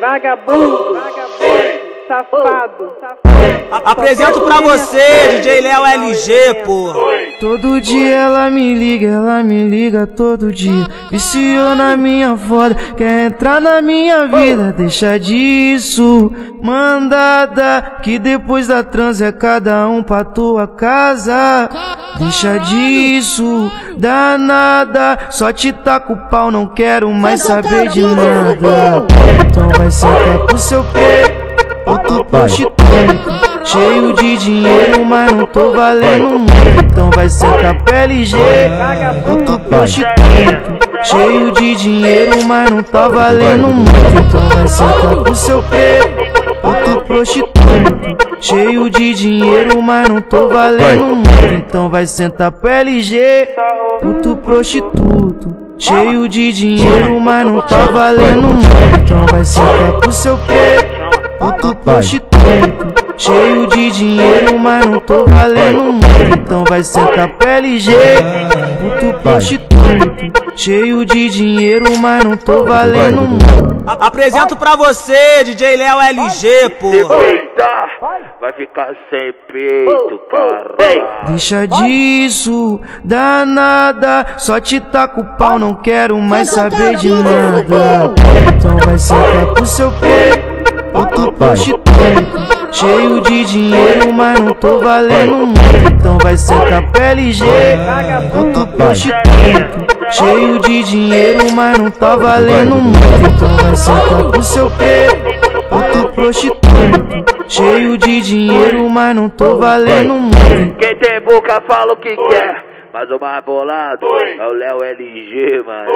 Vagabundo, safado. Apresento pra você, DJ Léo LG, pô. Todo dia ela me liga, ela me liga todo dia. Viciou na minha foda, quer entrar na minha vida. Deixa disso, mandada. Que depois da trans é cada um pra tua casa. Deixa disso, danada. Só te taco o pau, não quero mais saber de nada. Então vai sentar pro seu pé, outro prostituto. Cheio de dinheiro, mas não tô valendo muito. Então vai sentar pro LG, outro prostituto. Cheio de dinheiro, mas não tá valendo muito. Então vai sentar pro seu pé, outro prostituto. Cheio de dinheiro, mas não tô valendo muito. Então vai sentar pro LG, outro prostituto. Cheio de dinheiro, mas não tá valendo muito. Então vai sentar pro seu pé, outro prostituto. Cheio de dinheiro, mas não tô valendo muito. Então vai sentar pro LG, outro prostituto. Cheio de dinheiro, mas não tô valendo muito. Apresento pra você, DJ Léo LG, pô. Vai ficar sem peito, cara. Deixa disso, danada. Só te taco o pau, não quero mais saber de nada. Então vai sentar pro seu pé, outro prostituto. Cheio de dinheiro, mas não tô valendo muito. Então vai sentar pro LG, outro prostituto. Cheio de dinheiro, mas não tá valendo muito. Então vai sentar pro seu pé, outro prostituto. Cheio de dinheiro, mas não tô valendo muito. Quem tem boca fala o que quer. Mas o mais bolado é o Léo LG, mano.